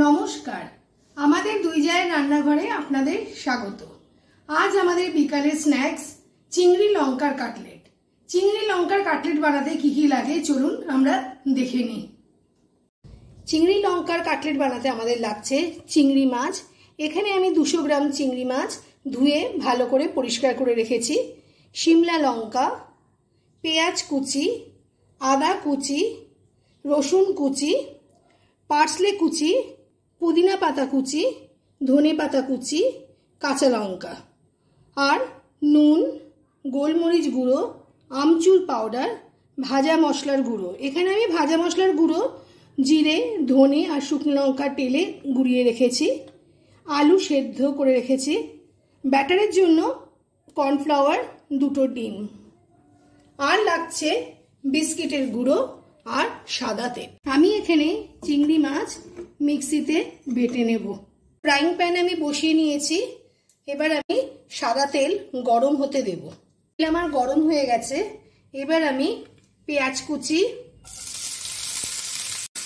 নমস্কার। আমাদের দুই জায়ের রান্নাঘরে আপনাদের স্বাগত। আজ আমাদের বিকালের স্ন্যাক্স, চিংড়ি লঙ্কার কাটলেট। চিংড়ি লঙ্কার কাটলেট বানাতে কি কি লাগে চলুন আমরা দেখে নিই। চিংড়ি লঙ্কার কাটলেট বানাতে আমাদের লাগছে চিংড়ি মাছ। এখানে আমি দুশো গ্রাম চিংড়ি মাছ ধুয়ে ভালো করে পরিষ্কার করে রেখেছি। শিমলা লঙ্কা, পেঁয়াজ কুচি, আদা কুচি, রসুন কুচি, পার্সলে কুচি পুদিনা পাতা কুচি, ধনে পাতা কুচি, কাঁচা লঙ্কা। আর নুন, গোলমরিচ গুঁড়ো, আমচুর পাউডার, ভাজা মশলার গুঁড়ো। এখানে আমি ভাজা মশলার গুঁড়ো, জিরে, ধনে আর শুকনো লঙ্কা তেলে গুঁড়িয়ে রেখেছি। আলু সেদ্ধ করে রেখেছি। ব্যাটারের জন্য কর্নফ্লাওয়ার দুটো ডিম। আর লাগছে বিস্কিটের গুঁড়ো। আর সাদা তেল আমি এখানে চিংড়ি মাছ মিক্সিতে বেটে নেব। ফ্রাইং প্যান আমি বসিয়ে নিয়েছি। এবার আমি সাদা তেল গরম হতে দেব। তেল আমার গরম হয়ে গেছে। এবার আমি পেঁয়াজ কুচি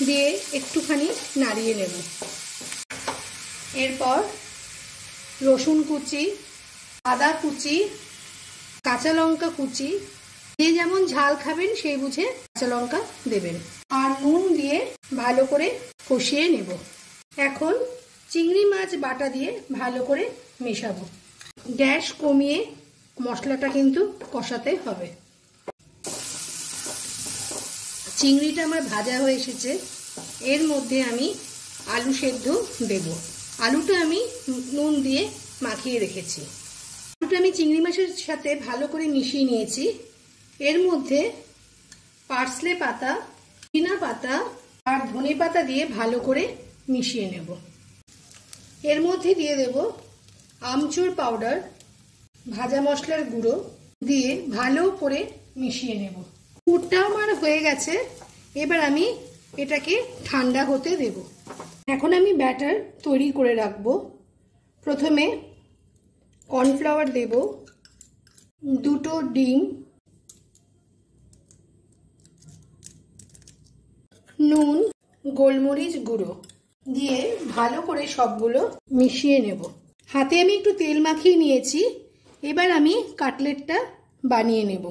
দিয়ে একটুখানি নাড়িয়ে নেব। এরপর রসুন কুচি, আদা কুচি, কাঁচা লঙ্কা কুচি যে যেমন ঝাল খাবেন, সেই বুঝে কাঁচা লঙ্কা দেবেন। আর নুন দিয়ে ভালো করে কষিয়ে নেব। এখন চিংড়ি মাছ বাটা দিয়ে ভালো করে মেশাবো। গ্যাস কমিয়ে মশলাটা কিন্তু কষাতে হবে। চিংড়িটা আমার ভাজা হয়ে এসেছে। এর মধ্যে আমি আলু সেদ্ধ দেব। আলুটা আমি নুন দিয়ে মাখিয়ে রেখেছি। আলুটা আমি চিংড়ি মাছের সাথে ভালো করে মিশিয়ে নিয়েছি। এর মধ্যে পার্সলে পাতা চিনা পাতা আর ধনে পাতা দিয়ে ভালো করে মিশিয়ে নেব। এর মধ্যে দিয়ে দেব আমচুর পাউডার, ভাজা মশলার গুঁড়ো দিয়ে ভালো করে মিশিয়ে নেব। পুরটা আমার হয়ে গেছে, এবার আমি এটাকে ঠান্ডা হতে দেব। এখন আমি ব্যাটার তৈরি করে রাখব। প্রথমে কর্নফ্লাওয়ার দেব, দুটো ডিম নুন, গোলমরিচ গুঁড়ো দিয়ে ভালো করে সবগুলো মিশিয়ে নেব। হাতে আমি একটু তেল মাখিয়ে নিয়েছি। এবার আমি কাটলেটটা বানিয়ে নেব।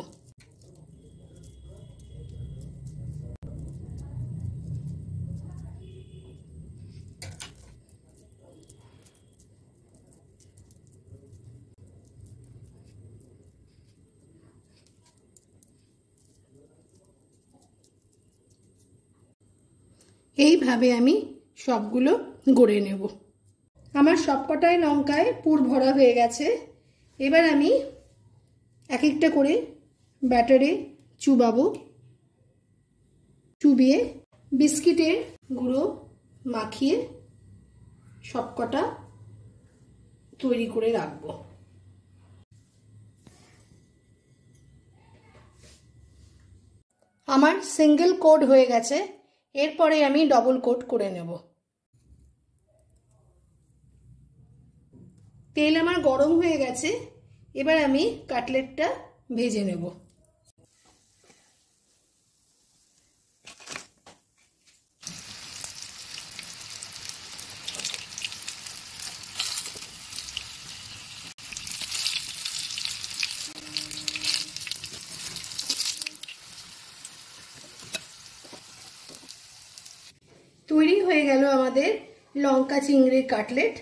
এইভাবে আমি সবগুলো গড়ে নেব। আমার সবকটাই লঙ্কায় পুর ভরা হয়ে গেছে। এবার আমি এক একটা করে ব্যাটারে চুবাবো। চুবিয়ে বিস্কিটের গুঁড়ো মাখিয়ে সবকটা তৈরি করে রাখব। আমার সিঙ্গেল কোড হয়ে গেছে। এরপরে আমি ডবল কোট করে নেব। তেল আমার গরম হয়ে গেছে, এবার আমি কাটলেটটা ভেজে নেব। তৈরি হয়ে গেল আমাদের লঙ্কা চিংড়ির কাটলেট।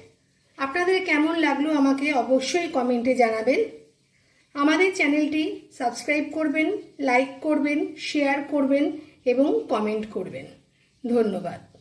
আপনাদের কেমন লাগল আমাকে অবশ্যই কমেন্টে জানাবেন। আমাদের চ্যানেলটি সাবস্ক্রাইব করবেন, লাইক করবেন, শেয়ার করবেন এবং কমেন্ট করবেন। ধন্যবাদ।